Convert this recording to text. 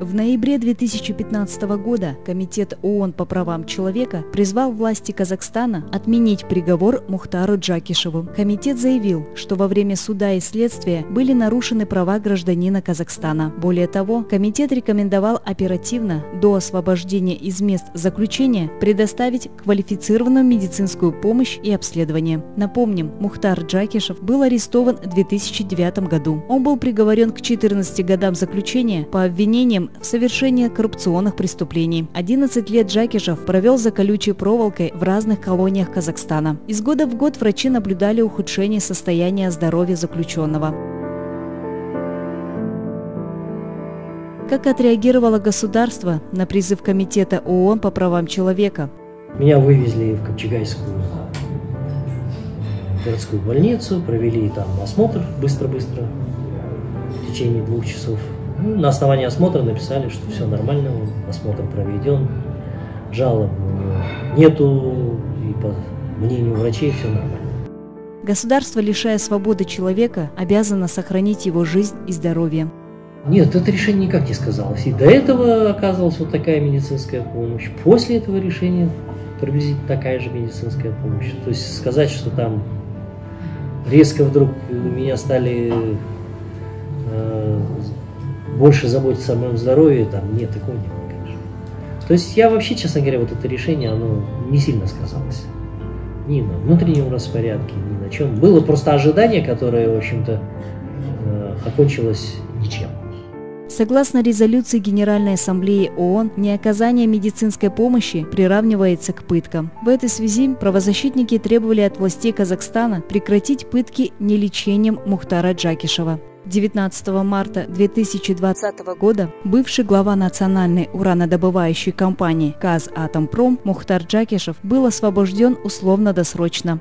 В ноябре 2015 года Комитет ООН по правам человека призвал власти Казахстана отменить приговор Мухтару Джакишеву. Комитет заявил, что во время суда и следствия были нарушены права гражданина Казахстана. Более того, комитет рекомендовал оперативно, до освобождения из мест заключения, предоставить квалифицированную медицинскую помощь и обследование. Напомним, Мухтар Джакишев был арестован в 2009 году. Он был приговорен к 14 годам заключения по обвинениям в совершении коррупционных преступлений. 11 лет Джакишев провел за колючей проволокой в разных колониях Казахстана. Из года в год врачи наблюдали ухудшение состояния здоровья заключенного. Как отреагировало государство на призыв Комитета ООН по правам человека? Меня вывезли в Копчегайскую городскую больницу, провели там осмотр быстро-быстро в течение двух часов. Ну, на основании осмотра написали, что все нормально, осмотр проведен, жалоб нету, и по мнению врачей все нормально. Государство, лишая свободы человека, обязано сохранить его жизнь и здоровье. Нет, это решение никак не сказалось. И до этого оказывалась вот такая медицинская помощь. После этого решения приблизительно такая же медицинская помощь. То есть сказать, что там резко вдруг меня стали э, больше заботиться о моем здоровье, там нет такого не было, конечно. То есть я вообще, честно говоря, вот это решение, оно не сильно сказалось. Ни на внутреннем распорядке, ни на чем. Было просто ожидание, которое, в общем-то, э, окончилось ничем. Согласно резолюции Генеральной Ассамблеи ООН, неоказание медицинской помощи приравнивается к пыткам. В этой связи правозащитники требовали от властей Казахстана прекратить пытки нелечением Мухтара Джакишева. 19 марта 2020 года бывший глава национальной уранодобывающей компании «Казатомпром» Мухтар Джакишев был освобожден условно-досрочно.